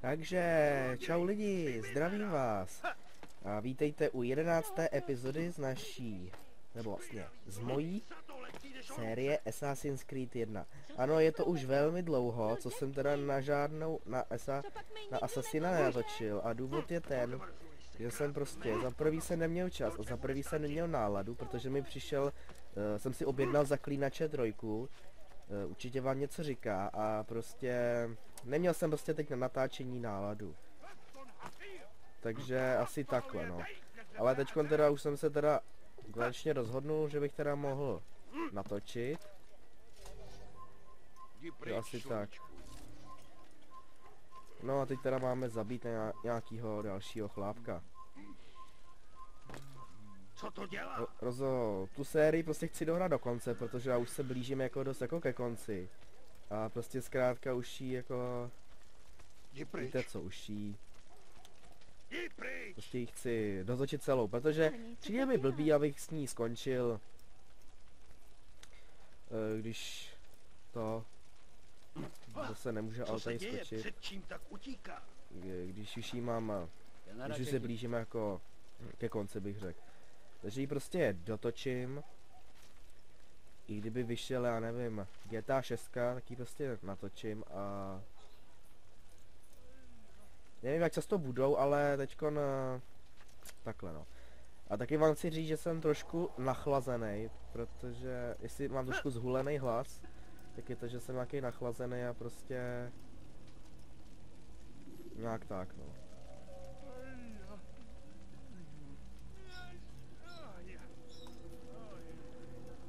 Takže, čau lidi, zdravím vás. A vítejte u jedenácté epizody z naší, nebo vlastně z mojí série Assassin's Creed 1. Ano, je to už velmi dlouho, co jsem teda na žádnou, na, Asa, na Assassina nenatočil a důvod je ten, že jsem prostě, za prvý jsem neměl čas a za prvý jsem neměl náladu, protože mi přišel, uh, jsem si objednal zaklínače trojku, určitě vám něco říká a prostě neměl jsem prostě teď na natáčení náladu. Takže asi takhle no. Ale teď teda už jsem se teda konečně rozhodnul, že bych teda mohl natočit. Jo, asi tak. No a teď teda máme zabít nějakýho dalšího chlápka. Co to dělá? Ro Rozo, tu sérii prostě chci dohrát do konce, protože já už se blížím jako dost jako ke konci. A prostě zkrátka už jí jako... Víte co, už jí... Prostě ji chci dotočit celou, protože přijde mi blbý, abych s ní skončil. E, když to... Zase nemůže ale tady skočit. Před čím tak utíká? Když už jí mám... Když už se blížíme jako ke konci bych řekl. Takže ji prostě dotočím. I kdyby vyšel, já nevím, GTA 6, tak ji prostě natočím a... Nevím, jak často budou, ale teďkon... Takhle no. A taky vám chci říct, že jsem trošku nachlazený, protože jestli mám trošku zhulený hlas, tak je to, že jsem nějaký nachlazený a prostě... Nějak tak no.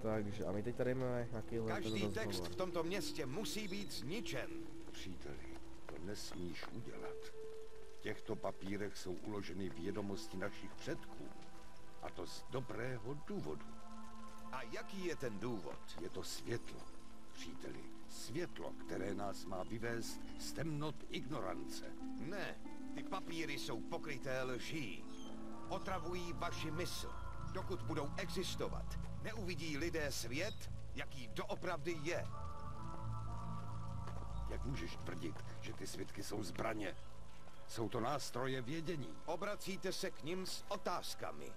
Takže, a my teď tady máme nějaký Každý text v tomto městě musí být zničen. Příteli, to nesmíš udělat. V těchto papírech jsou uloženy vědomosti našich předků. A to z dobrého důvodu. A jaký je ten důvod? Je to světlo, příteli. Světlo, které nás má vyvést z temnot ignorance. Ne, ty papíry jsou pokryté lží. Otravují vaši mysl. Dokud budou existovat, neuvidí lidé svět, jaký doopravdy je. Jak můžeš tvrdit, že ty svědky jsou zbraně? Jsou to nástroje vědění. Obracíte se k ním s otázkami.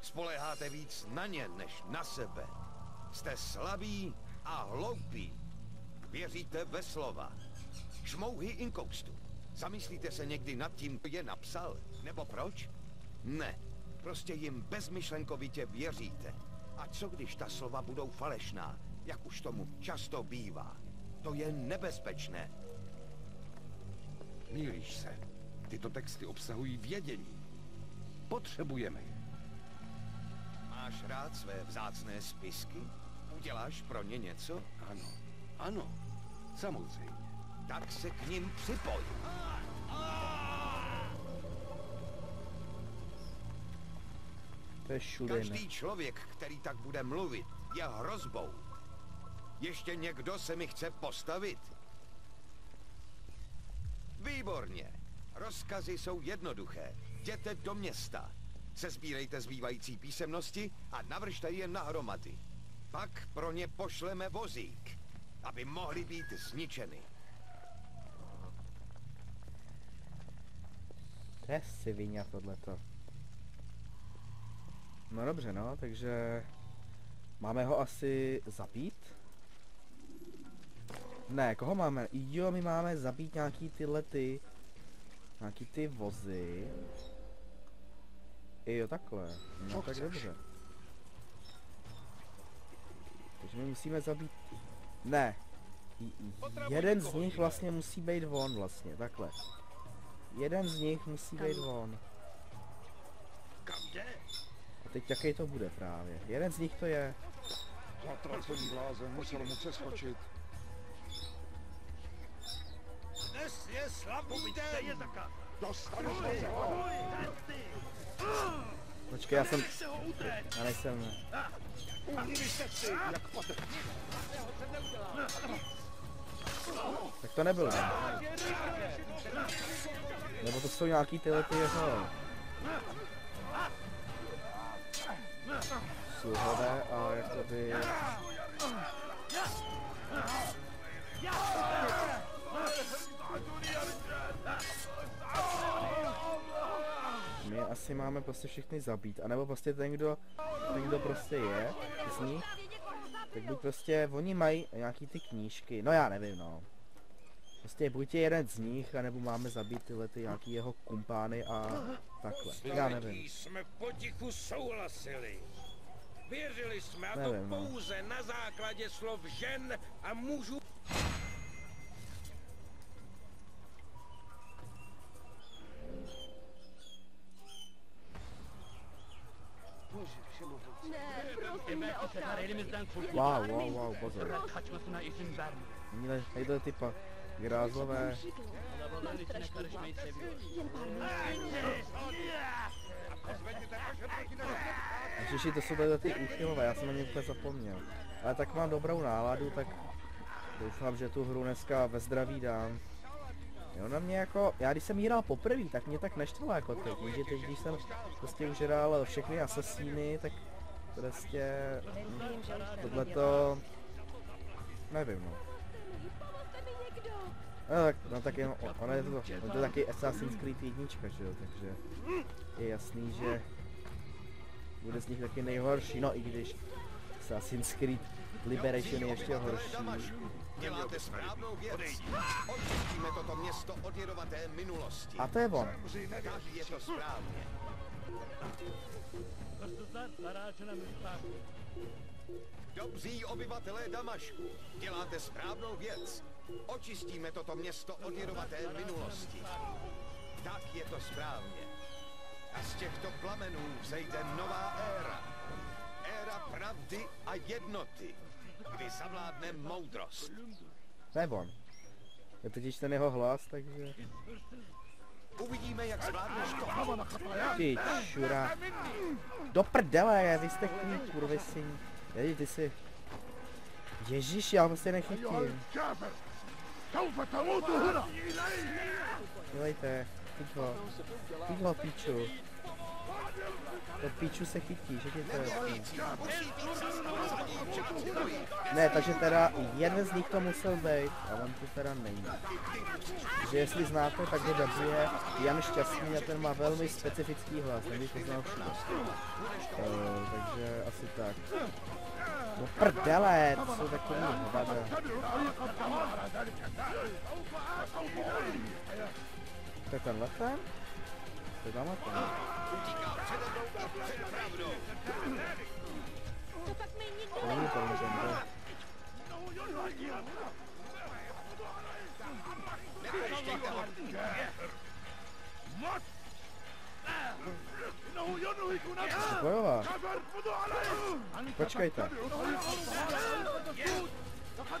Spoleháte víc na ně, než na sebe. Jste slabí a hloupí. Věříte ve slova. Šmouhy inkoustu. Zamyslíte se někdy nad tím, kdo je napsal? Nebo proč? Ne. Prostě jim bezmyšlenkovitě věříte. A co když ta slova budou falešná, jak už tomu často bývá? To je nebezpečné. Mílíš se. Tyto texty obsahují vědění. Potřebujeme je. Máš rád své vzácné spisky? Uděláš pro ně něco? Ano, ano, samozřejmě. Tak se k ním připoj. To je. Každý člověk, který tak bude mluvit, je hrozbou. Ještě někdo se mi chce postavit? Výborně. Rozkazy jsou jednoduché. Jděte do města. Sezbírejte zbývající písemnosti a navržte je na hromady. Pak pro ně pošleme vozík, aby mohly být zničeny. To je svině tohleto. No dobře no, takže... Máme ho asi zabít? Ne, koho máme? Jo, my máme zabít nějaký tyhle ty... Nějaký ty vozy. Jo, takhle. No tak dobře. Takže my musíme zabít... Ne. Jeden z nich vlastně musí být von vlastně, takhle. Jeden z nich musí být von. Kam jde? Teď jaký to bude právě? Jeden z nich to je. Zatracený blázen musel mu přeskočit. Dnes je slavný den! Dostanu se! Počkej, já jsem... Já nejsem... Tak to nebylo. Nebo to jsou nějaký tyhle ty jeho... Sluhové a jak. My asi máme prostě všechny zabít, anebo prostě ten, kdo, ten, kdo prostě je z nich, tak buď prostě oni mají nějaký ty knížky, no já nevím no. Prostě buď je jeden z nich, anebo máme zabít tyhle ty nějaký jeho kumpány a takhle, já nevím. jsme potichu souhlasili. Věřili jsme, a Nevím, to no. pouze na základě slov žen a mužů. Wow, wow, wow, pozor. Kaçmasına izin verme. Grázlové. Ježiši, to jsou tady ty úchylové, já jsem na ně úplně zapomněl. Ale tak mám dobrou náladu, tak doufám, že tu hru dneska ve zdraví dám. Jo, na mě jako, já když jsem jí hrál poprvé, tak mě tak neštvalo jako teď, že teď, když jsem prostě už hrál všechny asasíny, tak prostě tohle to, nevím no. No tak, no tak jenom, ono je to, je to taky Assassin's Creed jednička, že jo, takže je jasný, že bude z nich taky nejhorší, no i když Assassin's Creed Liberation je ještě horší. Děláte správnou věc. Očistíme toto město od jedovaté minulosti. A to je on. Tak je to správně. Dobří obyvatelé Damašku, děláte správnou věc. Očistíme toto město od jedovaté minulosti. Tak je to správně. A z těchto plamenů vzejde nová éra. Éra pravdy a jednoty, kdy zavládne moudrost. To je on. Je totiž ten jeho hlas, takže... Uvidíme, jak zvládneš to. Ty čura. Do prdele, vy jste chvíli kurvesení. Ježi, ty si... Ježíš, já ho se nechytím. Dělejte, chyť ho. Chyť ho, píču. To píču se chytí, že tě to je. Ne, takže teda jeden z nich to musel být, a on tu teda není. Že jestli znáte, tak ho dabuje Jan Šťastný a ten má velmi specifický hlas, nevím, to znal. Uh, takže asi tak. No prdele, to jsou takový hovada. To je tenhle ten? To je tamhle ten. To pak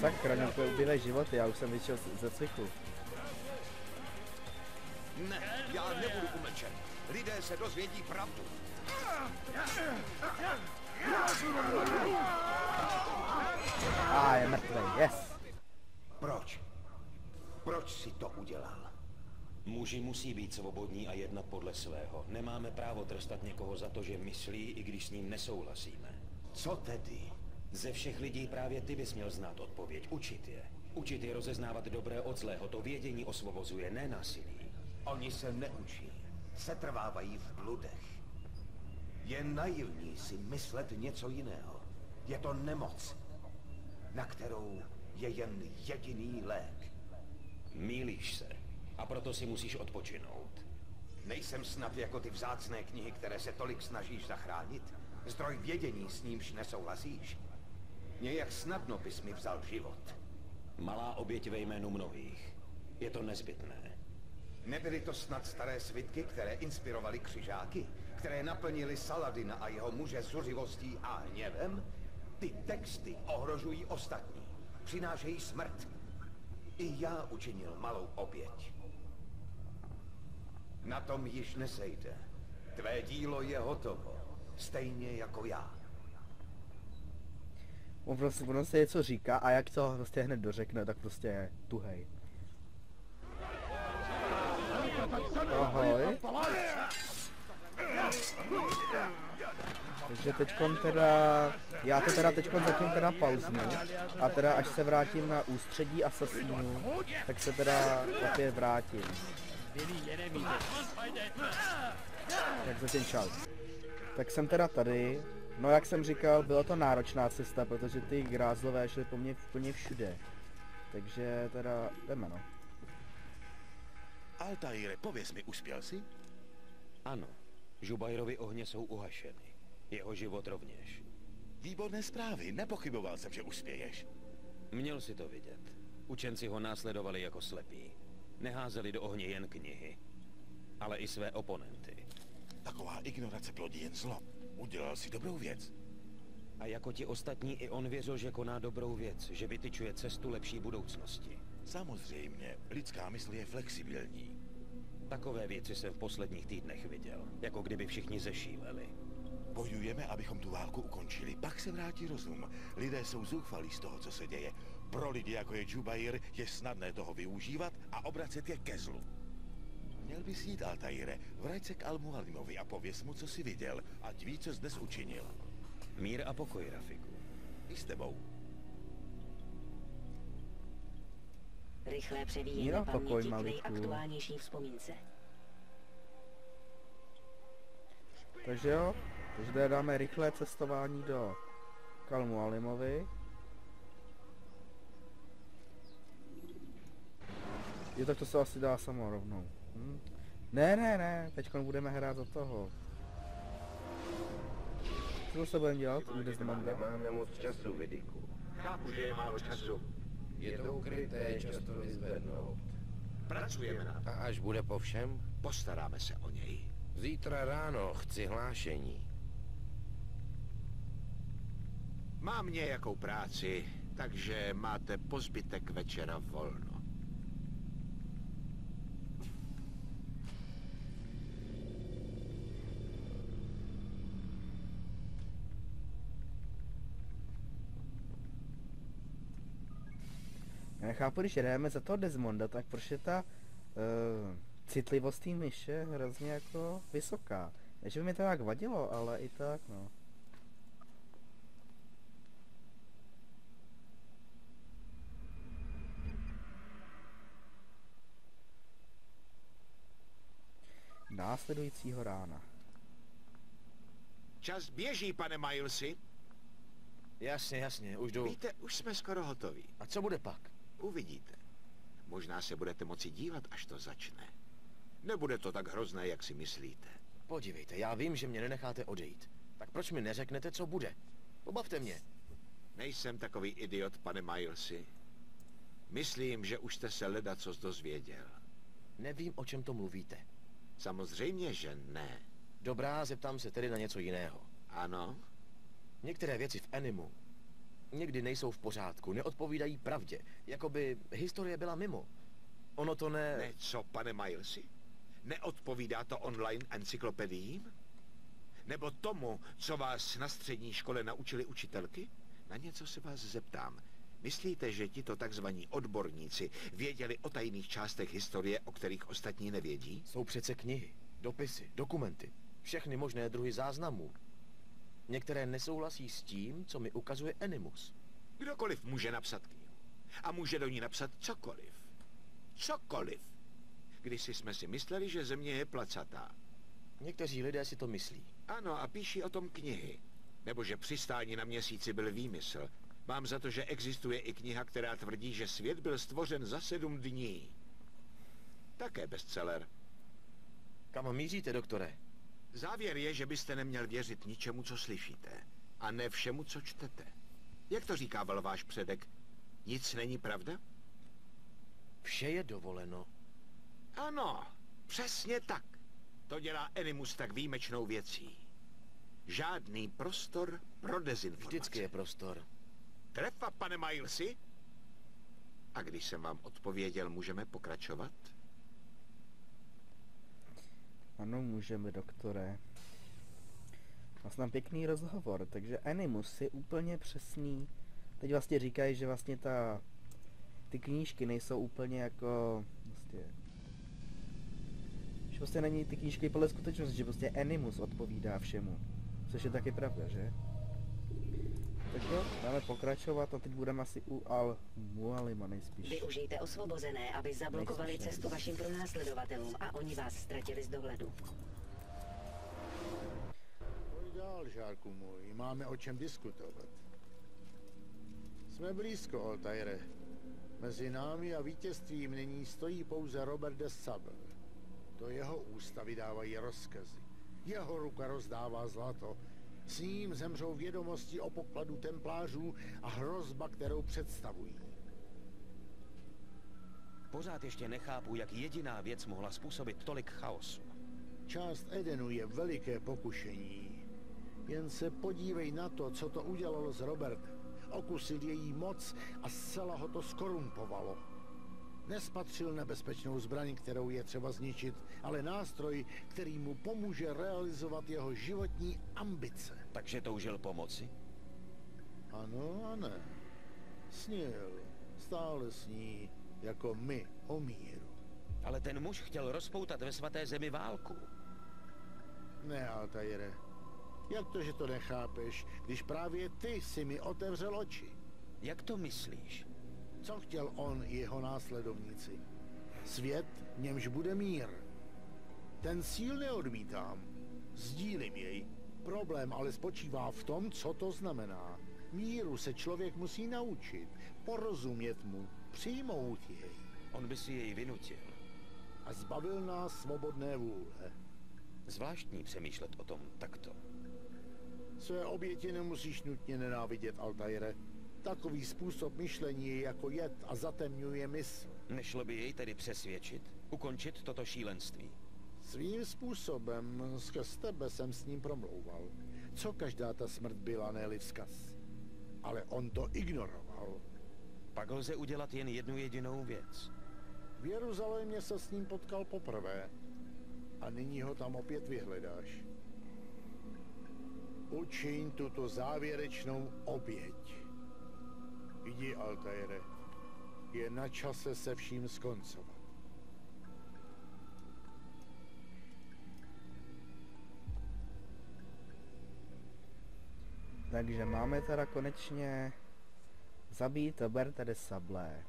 Sakra, mě to ubírají životy, já už jsem vyšel ze cviku. Ne, já nebudu umlčen. Lidé se dozvědí pravdu. A je mrtvý, yes. Proč? Proč si to udělal? Muži musí být svobodní a jednat podle svého. Nemáme právo trestat někoho za to, že myslí, i když s ním nesouhlasíme. Co tedy? Ze všech lidí právě ty bys měl znát odpověď. Učit je. Učit je rozeznávat dobré od zlého. To vědění osvobozuje, ne násilí. Oni se neučí. Setrvávají v bludech. Je naivní si myslet něco jiného. Je to nemoc, na kterou je jen jediný lék. Mílíš se. A proto si musíš odpočinout. Nejsem snad jako ty vzácné knihy, které se tolik snažíš zachránit? Zdroj vědění, s nímž nesouhlasíš? Nějak snadno bys mi vzal život. Malá oběť ve jménu mnohých. Je to nezbytné. Nebyly to snad staré svitky, které inspirovaly křižáky? Které naplnili Saladina a jeho muže zuřivostí a hněvem? Ty texty ohrožují ostatní. Přinášejí smrt. I já učinil malou oběť. Na tom již nesejde. Tvé dílo je hotovo. Stejně jako já. On prostě, on prostě něco říká a jak to prostě hned dořekne, tak prostě je tuhej. Ahoj. Takže teďkon teda, já to teda teďkon zatím teda pauznu a teda až se vrátím na ústředí asasínů, tak se teda opět vrátím. Tak zatím čau. Tak jsem teda tady. No jak jsem říkal, byla to náročná cesta, protože ty grázlové šly po mně úplně všude. Takže teda jdeme no. Altaire, pověz mi, uspěl jsi? Ano, Žubajrovi ohně jsou uhašeny. Jeho život rovněž. Výborné zprávy, nepochyboval jsem, že uspěješ. Měl si to vidět. Učenci ho následovali jako slepí. Neházeli do ohně jen knihy, ale i své oponenty. Taková ignorace plodí jen zlo. Udělal si dobrou věc. A jako ti ostatní i on věřil, že koná dobrou věc, že vytyčuje cestu lepší budoucnosti. Samozřejmě, lidská mysl je flexibilní. Takové věci jsem v posledních týdnech viděl, jako kdyby všichni zešíleli. Bojujeme, abychom tu válku ukončili, pak se vrátí rozum. Lidé jsou zoufalí z toho, co se děje. Pro lidi, jako je Jubair, je snadné toho využívat a obracet je ke zlu. Měl bys jít, Altaire, vrať se k Al-Mualimovi a pověs mu, co jsi viděl, ať ví, co jsi dnes učinil. Mír a pokoj, Rafiku. I s tebou. Rychlé převíjení pokoj, paměti k maličku. nejaktuálnější vzpomínce. Takže jo, takže teda dáme rychlé cestování do Kalmu Alimovi. Jo, tak to se asi dá samo rovnou. Hm. Ne, ne, ne, teď budeme hrát za toho. Co se budeme dělat u Desmonda? Nemáme moc času, Vidiku. Chápu, že je málo času. Je to ukryté, často vyzvednout. Pracujeme na A až bude po všem, Postaráme se o něj. zítra ráno chci hlášení. Mám nějakou práci, takže máte po zbytek večera volno. Já chápu, když jdeme za toho Desmonda, tak proč je ta uh, citlivost té myše hrozně jako vysoká. Ne, že by mi to tak vadilo, ale i tak no. Následujícího rána. Čas běží, pane Milesi. Jasně, jasně, už jdu. Víte, už jsme skoro hotoví. A co bude pak? Uvidíte. Možná se budete moci dívat, až to začne. Nebude to tak hrozné, jak si myslíte. Podívejte, já vím, že mě nenecháte odejít. Tak proč mi neřeknete, co bude? Pobavte mě. Nejsem takový idiot, pane Milesi. Myslím, že už jste se leda co dozvěděl. Nevím, o čem to mluvíte. Samozřejmě, že ne. Dobrá, zeptám se tedy na něco jiného. Ano? Některé věci v Animu někdy nejsou v pořádku, neodpovídají pravdě, jako by historie byla mimo. Ono to ne... Ne, co, pane Milesi? Neodpovídá to online encyklopediím? Nebo tomu, co vás na střední škole naučili učitelky? Na něco se vás zeptám. Myslíte, že tito takzvaní odborníci věděli o tajných částech historie, o kterých ostatní nevědí? Jsou přece knihy, dopisy, dokumenty, všechny možné druhy záznamů. Některé nesouhlasí s tím, co mi ukazuje Animus. Kdokoliv může napsat knihu. A může do ní napsat cokoliv. Cokoliv. Když jsme si mysleli, že země je placatá. Někteří lidé si to myslí. Ano, a píší o tom knihy. Nebo že přistání na měsíci byl výmysl. Mám za to, že existuje i kniha, která tvrdí, že svět byl stvořen za sedm dní. Také bestseller. Kam míříte, doktore? Závěr je, že byste neměl věřit ničemu, co slyšíte. A ne všemu, co čtete. Jak to říkával váš předek? Nic není pravda? Vše je dovoleno. Ano, přesně tak. To dělá Animus tak výjimečnou věcí. Žádný prostor pro dezinformace. Vždycky je prostor. Trefa, pane Milesi? A když jsem vám odpověděl, můžeme pokračovat? Ano, můžeme, doktore. Vlastně tam pěkný rozhovor, takže Animus je úplně přesný teď vlastně říkají, že vlastně ta, ty knížky nejsou úplně jako, vlastně, že prostě není ty knížky podle skutečnosti, že prostě Animus odpovídá všemu. Což je taky pravda, že? Tak jo, dáme pokračovat a teď budeme asi u Al Mualima nejspíš. Využijte osvobozené, aby zablokovali Nejspíš, cestu vašim pronásledovatelům a oni vás ztratili z dohledu. Pojď dál, žárku můj, máme o čem diskutovat. Jsme blízko, Altaire. Mezi námi a vítězstvím nyní stojí pouze Robert de Sable. To jeho ústa vydávají rozkazy. Jeho ruka rozdává zlato. S ním zemřou vědomosti o pokladu templářů a hrozba, kterou představují. Pořád ještě nechápu, jak jediná věc mohla způsobit tolik chaosu. Část Edenu je veliké pokušení. Jen se podívej na to, co to udělalo s Robertem. Okusil její moc a zcela ho to skorumpovalo. Nespatřil nebezpečnou zbraň, kterou je třeba zničit, ale nástroj, který mu pomůže realizovat jeho životní ambice. Takže toužil pomoci? Ano a ne. Snil. Stále sní, jako my o míru. Ale ten muž chtěl rozpoutat ve svaté zemi válku. Ne, Altaire. Jak to, že to nechápeš, když právě ty si mi otevřel oči? Jak to myslíš? Co chtěl on i jeho následovníci? Svět, v němž bude mír. Ten cíl neodmítám. Sdílím jej. Problém ale spočívá v tom, co to znamená. Míru se člověk musí naučit, porozumět mu, přijmout jej. On by si jej vynutil. A zbavil nás svobodné vůle. Zvláštní přemýšlet o tom takto. Své oběti nemusíš nutně nenávidět, Altaire. Takový způsob myšlení je jako jed a zatemňuje mysl. Nešlo by jej tedy přesvědčit? Ukončit toto šílenství? Svým způsobem skrz tebe jsem s ním promlouval. Co každá ta smrt byla, ne vzkaz. Ale on to ignoroval. Pak lze udělat jen jednu jedinou věc. V Jeruzalémě se s ním potkal poprvé. A nyní ho tam opět vyhledáš. Učiň tuto závěrečnou oběť. Jdi, Altaire. Je na čase se vším skoncovat. Takže máme teda konečně zabít Roberta de Sable.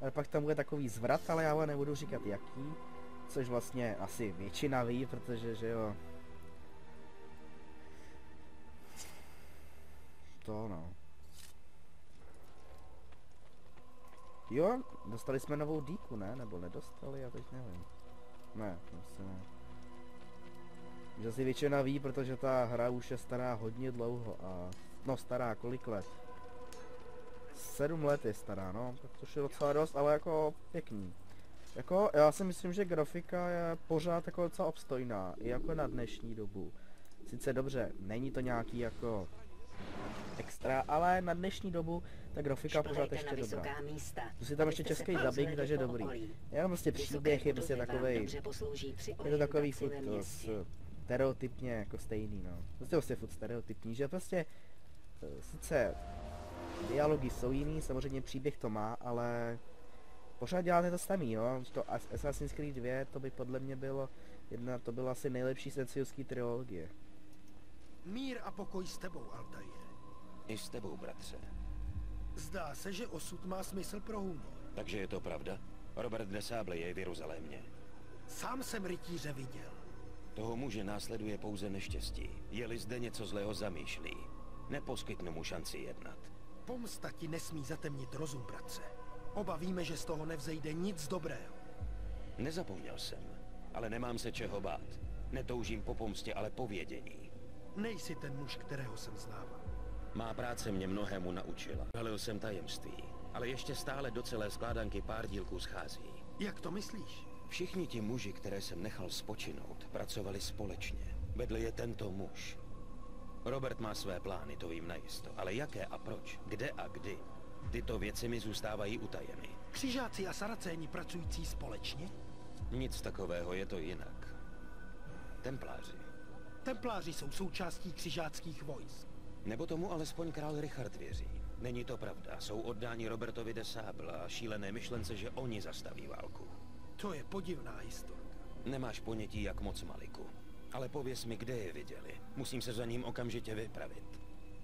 Ale pak tam bude takový zvrat, ale já vám nebudu říkat jaký. Což vlastně asi většina ví, protože že jo. To no. Jo, dostali jsme novou díku, ne? Nebo nedostali, já teď nevím. Ne, prostě ne. Že si většina ví, protože ta hra už je stará hodně dlouho a... No stará, kolik let? Sedm let je stará, no, tak což je docela dost, ale jako pěkný. Jako, já si myslím, že grafika je pořád jako docela obstojná, i jako na dnešní dobu. Sice dobře, není to nějaký jako extra, ale na dnešní dobu ta grafika pořád ještě dobrá. vysoká místa, Prostě tam ještě český dubbing, takže dobrý. Jenom prostě příběh je prostě takovej, je to takový furt s, stereotypně jako stejný, no. Prostě prostě furt stereotypní, že prostě eh, sice dialogy jsou jiný, samozřejmě příběh to má, ale pořád děláte to samý, jo. To As- Assassin's Creed 2, to by podle mě bylo jedna, to byla asi nejlepší seciovský trilogie. Mír a pokoj s tebou, Altair. I s tebou, bratře. Zdá se, že osud má smysl pro humor. Takže je to pravda? Robert de Sable je v Jeruzalémě. Sám jsem rytíře viděl. Toho muže následuje pouze neštěstí. Je-li zde něco zlého zamýšlí. Neposkytnu mu šanci jednat. Pomsta ti nesmí zatemnit rozum, bratře. Oba víme, že z toho nevzejde nic dobrého. Nezapomněl jsem, ale nemám se čeho bát. Netoužím po pomstě, ale po vědění. Nejsi ten muž, kterého jsem znával. Má práce mě mnohému naučila. Halil jsem tajemství, ale ještě stále do celé skládanky pár dílků schází. Jak to myslíš? Všichni ti muži, které jsem nechal spočinout, pracovali společně. Vedl je tento muž. Robert má své plány, to vím najisto. Ale jaké a proč? Kde a kdy? Tyto věci mi zůstávají utajeny. Křižáci a saracéni pracující společně? Nic takového, je to jinak. Templáři. Templáři jsou součástí křižáckých vojsk. Nebo tomu alespoň král Richard věří. Není to pravda. Jsou oddáni Robertovi de Sable a šílené myšlence, že oni zastaví válku. To je podivná historka. Nemáš ponětí, jak moc Maliku. Ale pověs mi, kde je viděli. Musím se za ním okamžitě vypravit.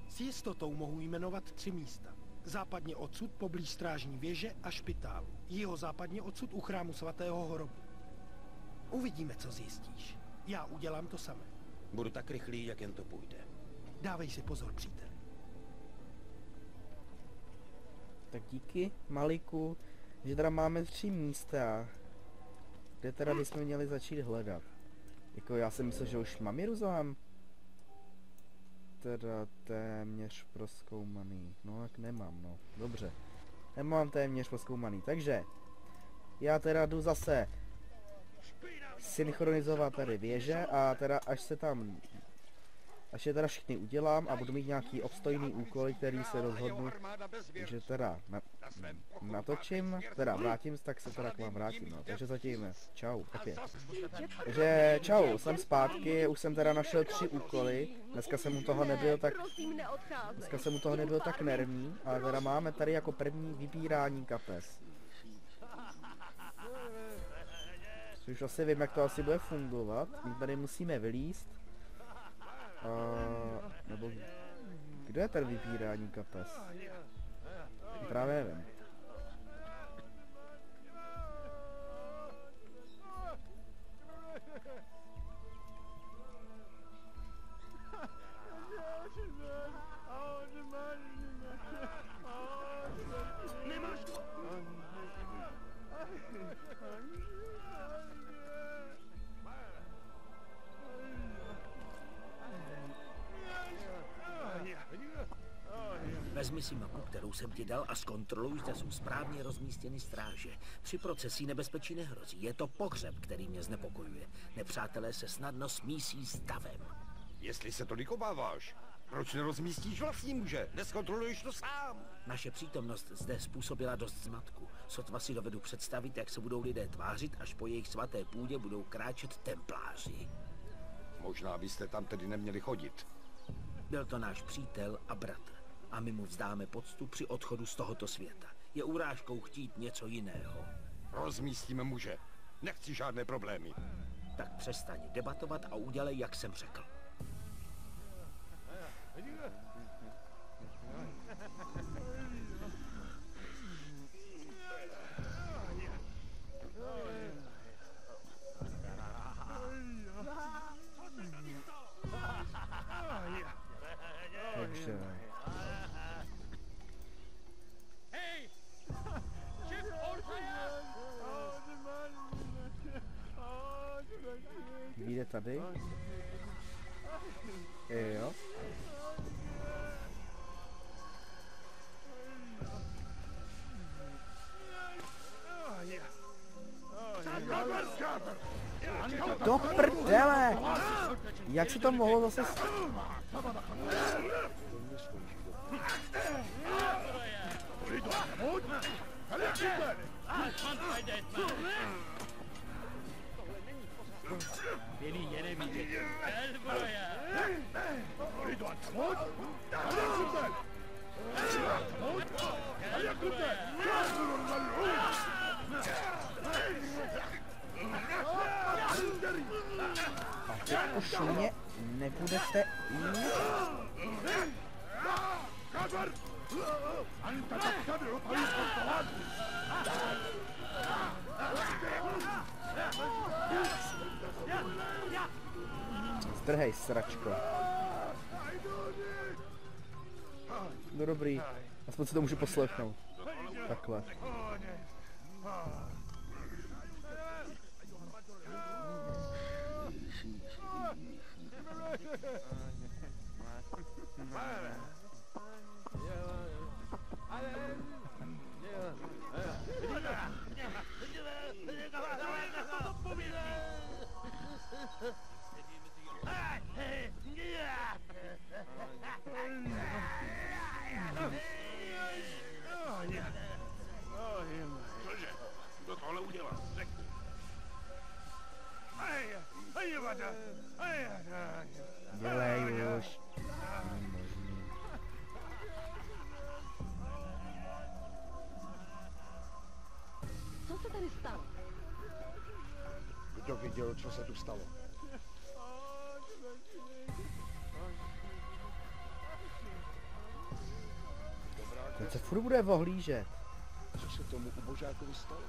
S jistotou mohu jmenovat tři místa. Západně odsud poblíž strážní věže a špitálu. Jeho západně odsud u chrámu svatého hrobu. Uvidíme, co zjistíš. Já udělám to samé. Budu tak rychlý, jak jen to půjde. Dávej si pozor, příteli. Tak díky Maliku, že teda máme tři místa, kde teda bychom měli začít hledat. Jako já jsem myslel, že už mám Jeruzalém. Teda téměř proskoumaný. No jak nemám, no. Dobře. Nemám téměř proskoumaný. Takže. Já teda jdu zase synchronizovat tady věže a teda až se tam až je teda všechny udělám a budu mít nějaký obstojný úkoly, který se rozhodnu, že teda na, natočím, teda vrátím, tak se teda k vám vrátím, no. Takže zatím, čau, opět. Takže čau, jsem zpátky, už jsem teda našel tři úkoly, dneska jsem u toho nebyl tak, dneska jsem u toho nebyl tak nervní, ale teda máme tady jako první vybírání kapes. Už asi vím, jak to asi bude fungovat, my tady musíme vylíst. Nebo kde je ten vybírání kapes? Právě nevím. Vezmi si mapu, kterou jsem ti dal a zkontroluj, zda jsou správně rozmístěny stráže. Při procesí nebezpečí nehrozí. Je to pohřeb, který mě znepokojuje. Nepřátelé se snadno smísí s davem. Jestli se tolik obáváš, proč nerozmístíš vlastní muže? Neskontroluješ to sám. Naše přítomnost zde způsobila dost zmatku. Sotva si dovedu představit, jak se budou lidé tvářit, až po jejich svaté půdě budou kráčet templáři. Možná byste tam tedy neměli chodit. Byl to náš přítel a bratr. A my mu vzdáme poctu při odchodu z tohoto světa. Je urážkou chtít něco jiného. Rozmístíme muže. Nechci žádné problémy. Tak přestaň debatovat a udělej, jak jsem řekl. Tady. Jo. Do prdele! Jak se to mohlo zase... Zdrhej, sračko. No dobrý, aspoň si to můžu poslechnout. Takhle. Viděl, co se tu stalo. Ten se furt bude ohlížet. Co se tomu ubožákovi stalo?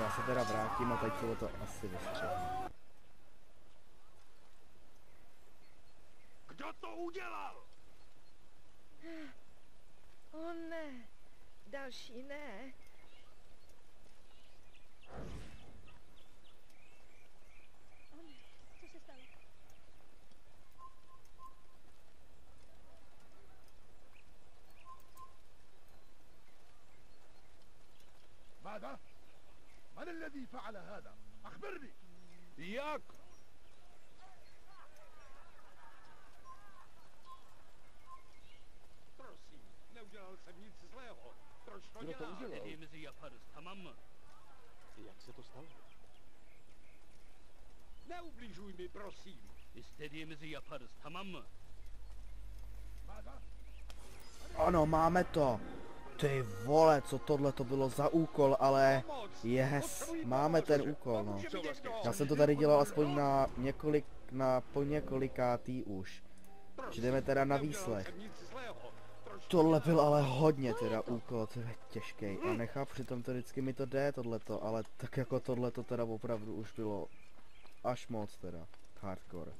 Já se teda vrátím a teď to asi vystřelím. Kdo to udělal? On ne. Další ne. ماذا؟ من الذي فعل هذا؟ أخبرني إياك أنا ما عملته Ty vole, co tohle to bylo za úkol, ale yes, máme ten úkol, no. Já jsem to tady dělal aspoň na několik, na po několikátý už. Že jdeme teda na výslech. Tohle byl ale hodně teda úkol, to je těžký. A nechápu, přitom to vždycky mi to jde, tohleto, ale tak jako tohleto teda opravdu už bylo až moc teda, hardcore.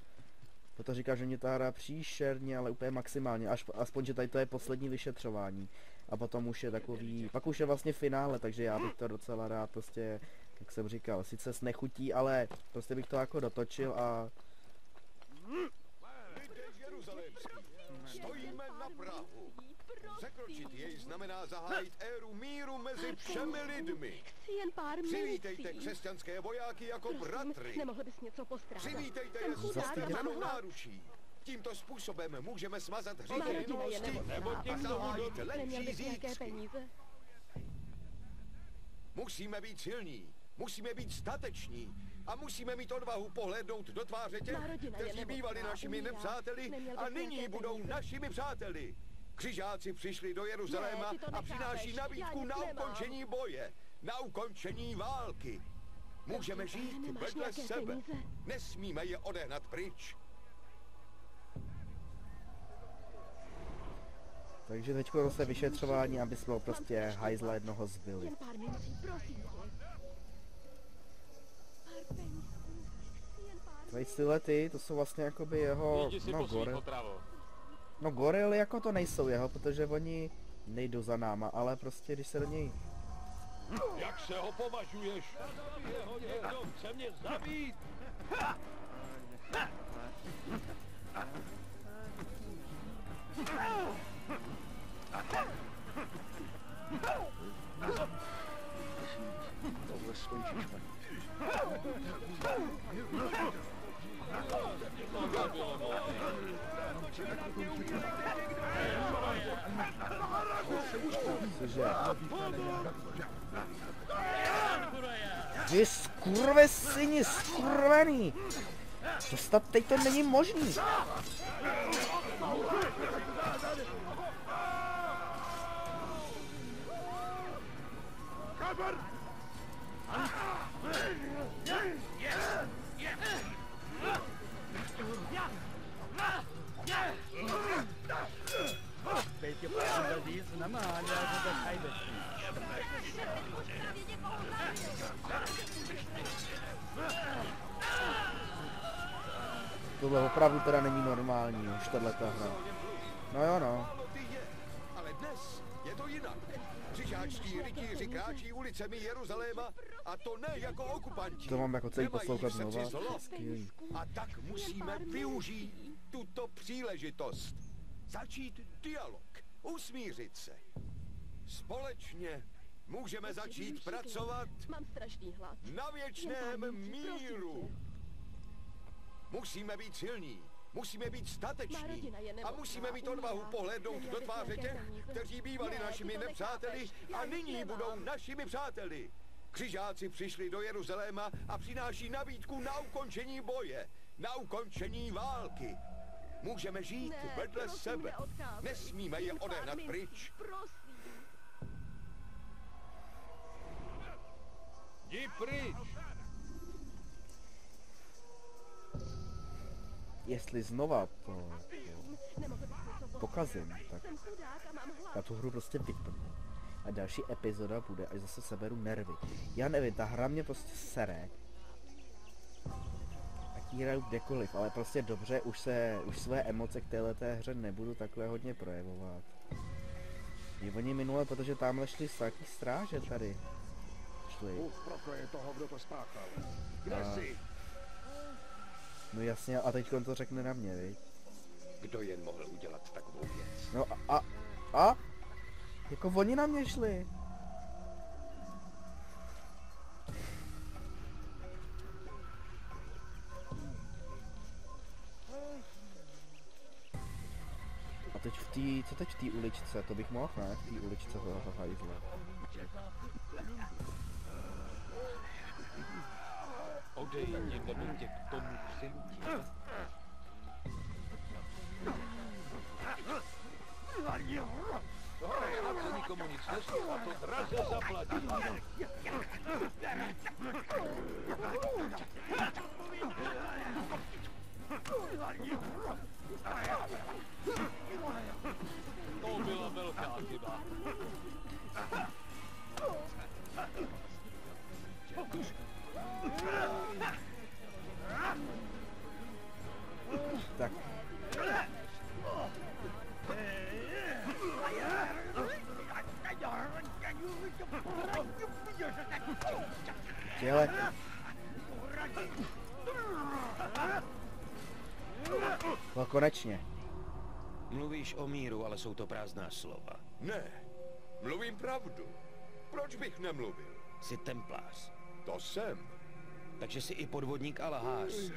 Proto říká, že mě ta hra příšerně, ale úplně maximálně, až, aspoň, že tady to je poslední vyšetřování. A potom už je takový, pak už je vlastně finále, takže já bych to docela rád prostě, jak jsem říkal, sice s nechutí, ale prostě bych to jako dotočil a stojíme na Prahu. Překročit jej znamená zahájit éru míru mezi všemi lidmi. Chci jen pár Přivítejte křesťanské vojáky jako Prosím, bratry. Nemohl bys něco postrádat. Přivítejte je s náručí. Tímto způsobem můžeme smazat hříchy minulosti a zahájit Neměl lepší zítřky. Musíme být silní, musíme být stateční a musíme mít odvahu pohlédnout do tváře těch, kteří bývali našimi nepřáteli a nyní budou našimi přáteli. Křižáci přišli do Jeruzaléma Ne, a přináší nabídku na ukončení boje, na ukončení války. Můžeme žít vedle sebe. Nesmíme je odehnat pryč. Takže teďko zase vyšetřování, aby jsme prostě hajzla jednoho zbyli. Tyhle ty, to jsou vlastně jakoby jeho, no gore, no gorily jako to nejsou jeho, protože oni nejdou za náma, ale prostě když se do něj Jak se ho považuješ? Jeho někdo chce mě zabít! Cože? Vy skurvesyni, skurvený! To snad teď to není možný. Belki farkında değilsin ama hala burada kaybettin. Tohle opravdu teda není normální, už tahle ta hra. No jo no. Křižáčtí rytíři kráčí ulicemi Jeruzaléma a to ne jako okupanti. To mám jako celý poslouchat znova. A tak musíme využít tuto příležitost. Začít dialog, usmířit se. Společně můžeme začít pracovat Mám strašný hlad. na věčném míru. Musíme být silní, musíme být stateční a musíme mít odvahu pohlednout Neměli do tváře těch, kteří bývali našimi to nepřáteli a nyní budou našimi přáteli. Křižáci přišli do Jeruzaléma a přináší nabídku na ukončení boje, na ukončení války. Můžeme žít Ne, vedle prosím, sebe. neodcházej. Nesmíme je odehnat pryč. Prosím. Jdi pryč! Jestli znova to, to pokazím, tak já tu hru prostě vypnu. A další epizoda bude, až zase seberu nervy. Já nevím, ta hra mě prostě sere. Ať ji hraju kdekoliv, ale prostě dobře, už se, už své emoce k téhleté hře nebudu takhle hodně projevovat. Mě oni minule, protože tamhle šli nějaký stráže tady. Šli. Bůh prokleje toho, kdo to spáchal. Kde A- jsi? No jasně, a teď to řekne na mě, viď? Kdo jen mohl udělat takovou věc? No a, a, a? Jako oni na mě šli. A teď v té, co teď v té uličce, to bych mohl, ne? V té uličce toho hajzla. Odejdi, nebo tě k tomu přinutím. Tohle ať se nikomu nic nesmí a to draze zaplatí. To byla velká chyba. Tak. Těle. No konečně. Mluvíš o míru, ale jsou to prázdná slova. Ne, mluvím pravdu. Proč bych nemluvil? Jsi templář. To jsem. Takže jsi i podvodník a lhář.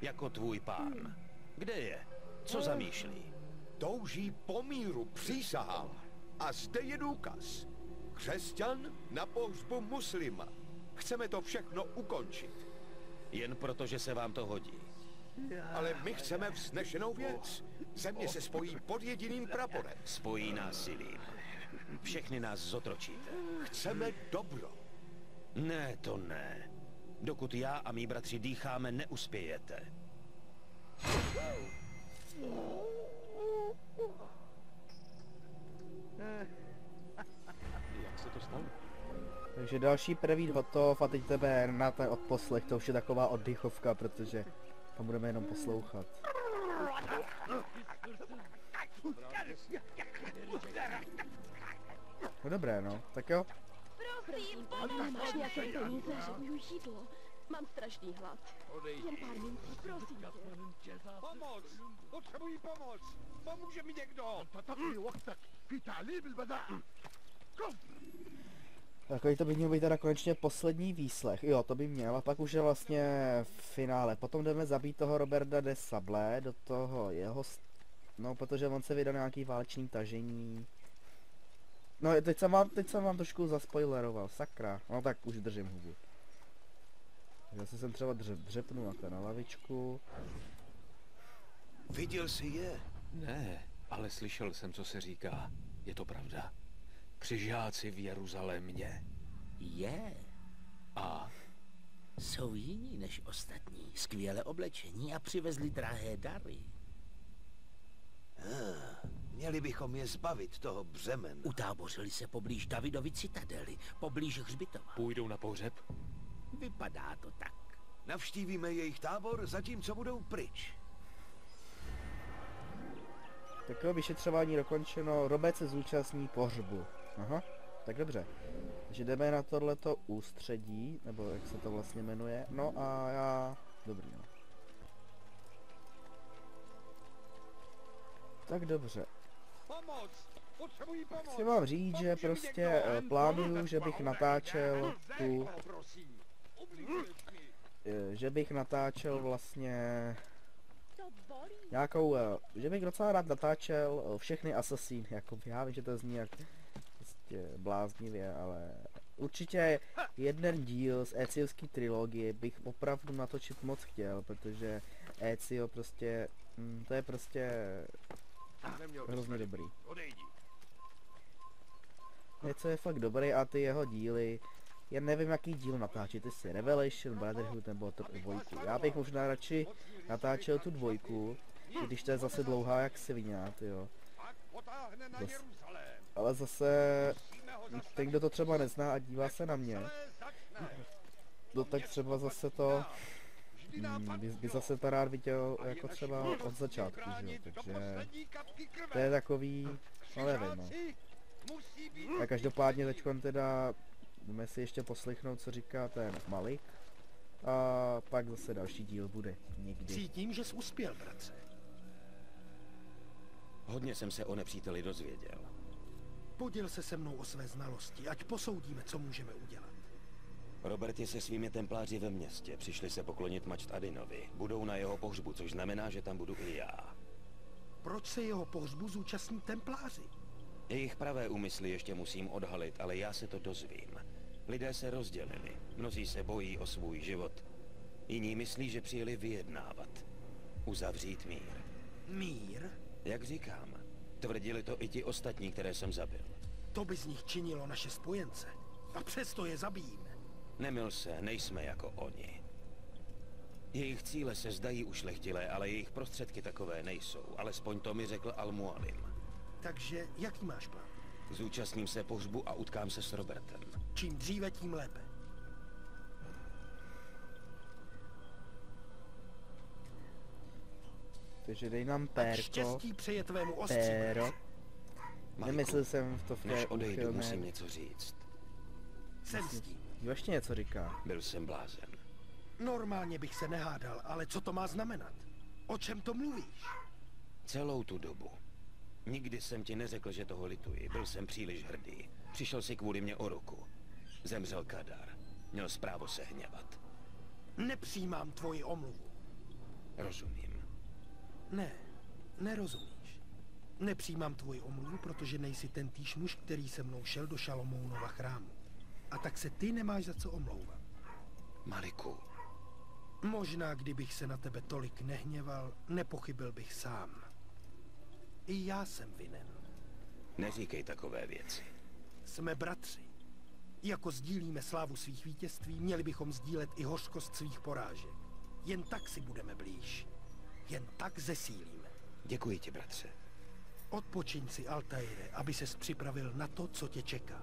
Jako tvůj pán. Kde je? Co zamýšlí? Touží po míru, přísahám. A zde je důkaz. Křesťan na pohřbu muslima. Chceme to všechno ukončit. Jen proto, že se vám to hodí. Ale my chceme vznešenou věc. Země se spojí pod jediným praporem. Spojí násilím. Všechny nás zotročíte. Chceme dobro. Ne, to ne. Dokud já a mý bratři dýcháme, neuspějete. Jak se to stalo? Takže další prvý hotov a teď tebe na ten odposlech, to už je taková oddychovka, protože tam budeme jenom poslouchat. No dobré no, tak jo. Prosím, nemáš nějaké peníze, že využít jídlo? Mám strašný hlad. Jen pár mincí, prosím tě. Pomoc! Potřebuji pomoc! Pomůže mi někdo! Takový to by měl být teda konečně poslední výslech. Jo, to by měl. A pak už je vlastně finále. Potom jdeme zabít toho Roberta de Sable do toho jeho... No, protože on se vydal na nějaký válečný tažení. No, teď jsem vám, teď jsem vám trošku zaspoileroval, sakra. No tak už držím hubu. Zase jsem třeba dře, dřepnu takhle na lavičku. Viděl jsi je? Ne, ale slyšel jsem, co se říká. Je to pravda. Křižáci v Jeruzalémě. Je. A Jsou jiní než ostatní, skvěle oblečení a přivezli drahé dary. Ah, měli bychom je zbavit toho břemena. Utábořili se poblíž Davidovy citadely, poblíž hřbitova. půjdou na pohřeb? Vypadá to tak. Navštívíme jejich tábor, zatímco budou pryč. Takové vyšetřování dokončeno, Robert se zúčastní pohřbu. Aha, tak dobře. Takže jdeme na tohleto ústředí, nebo jak se to vlastně jmenuje. No a já... Dobrý, no. Tak dobře. Chci vám říct, že prostě eh, plánuju, že bych natáčel tu... eh, Že bych natáčel vlastně nějakou, eh, že bych docela rád natáčel všechny Assassin, jako já vím, že to zní jak prostě bláznivě, ale určitě jeden díl z Eciovské trilogie bych opravdu natočit moc chtěl, protože Ezio prostě, mm, to je prostě hrozně dobrý. Něco je fakt dobrý a ty jeho díly, já nevím jaký díl natáčet, jestli Revelation, Brotherhood nebo to dvojku. Já bych možná radši natáčel tu dvojku, když to je zase dlouhá jak svině, jo. Ale zase, ten kdo to třeba nezná a dívá se na mě, no tak třeba zase to, mm, by, by zase to rád viděl jako třeba od začátku, že jo, takže to je takový, no nevím, no. A každopádně teďkon teda jdeme si ještě poslechnout, co říká ten Malik. A pak zase další díl bude někdy. Cítím, že jsi uspěl, bratře. Hodně jsem se o nepříteli dozvěděl. Poděl se se mnou o své znalosti, ať posoudíme, co můžeme udělat. Robert je se svými templáři ve městě. Přišli se poklonit Mačt Adinovi. Budou na jeho pohřbu, což znamená, že tam budu i já. Proč se jeho pohřbu zúčastní templáři? Jejich pravé úmysly ještě musím odhalit, ale já se to dozvím. Lidé se rozdělili. Mnozí se bojí o svůj život. Jiní myslí, že přijeli vyjednávat. Uzavřít mír. Mír? Jak říkám, tvrdili to i ti ostatní, které jsem zabil. To by z nich činilo naše spojence. A přesto je zabijíme. Nemil se, nejsme jako oni. Jejich cíle se zdají ušlechtilé, ale jejich prostředky takové nejsou. Alespoň to mi řekl Al-Mualim. Takže jaký máš plán? Zúčastním se pohřbu a utkám se s Robertem. Čím dříve, tím lépe. Takže dej nám pérko. štěstí přeje tvému ostří, Péro. Nemyslel jsem v to v té Než odejdu, musím něco říct. Jsem s tím. Jo, ještě něco říká. Byl jsem blázen. Normálně bych se nehádal, ale co to má znamenat? O čem to mluvíš? Celou tu dobu. Nikdy jsem ti neřekl, že toho lituji. Byl jsem příliš hrdý. Přišel si kvůli mě o ruku. Zemřel Kadar. Měl zprávo se hněvat. Nepřijímám tvoji omluvu. Rozumím. Ne, nerozumíš. Nepřijímám tvoji omluvu, protože nejsi ten týž muž, který se mnou šel do Šalomounova chrámu. A tak se ty nemáš za co omlouvat. Maliku, Možná, kdybych se na tebe tolik nehněval, nepochybil bych sám. I já jsem vinen. neříkej takové věci. Jsme bratři. Jako sdílíme slávu svých vítězství, měli bychom sdílet i hořkost svých porážek. Jen tak si budeme blíž. Jen tak zesílíme. Děkuji ti, bratře. Odpočiň si, Altaire, aby ses připravil na to, co tě čeká.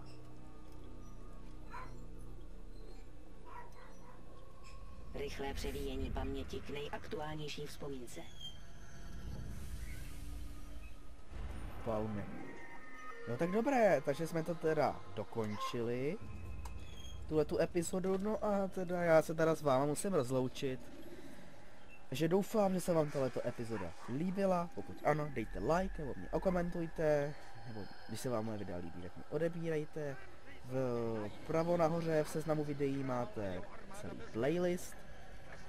Rychlé převíjení paměti k nejaktuálnější vzpomínce. Palmy. No tak dobré, takže jsme to teda dokončili. Tuhle tu epizodu, no a teda já se teda s váma musím rozloučit. Takže doufám, že se vám tato epizoda líbila. Pokud ano, dejte like nebo mě okomentujte. Nebo když se vám moje videa líbí, tak mě odebírejte. Vpravo nahoře v seznamu videí máte celý playlist,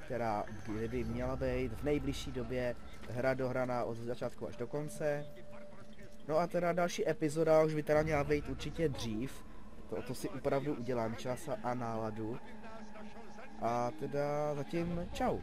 která kdyby měla být v nejbližší době hra dohraná od začátku až do konce. No a teda další epizoda už by teda měla být určitě dřív. To, to si opravdu udělám čas a náladu. A teda zatím čau.